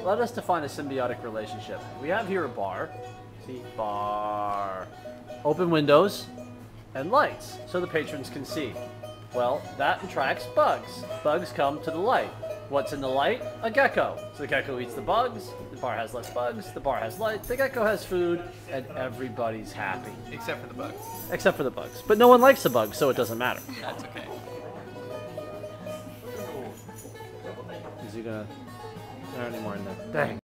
let us define a symbiotic relationship. We have here a bar. See, bar. Open windows and lights so the patrons can see. Well, that attracts bugs. Bugs come to the light. What's in the light? A gecko. So the gecko eats the bugs, the bar has less bugs, the bar has light, the gecko has food, and everybody's happy. Except for the bugs. Except for the bugs. But no one likes the bugs, so it doesn't matter. That's okay. Is he gonna... There aren't any more in there. Dang.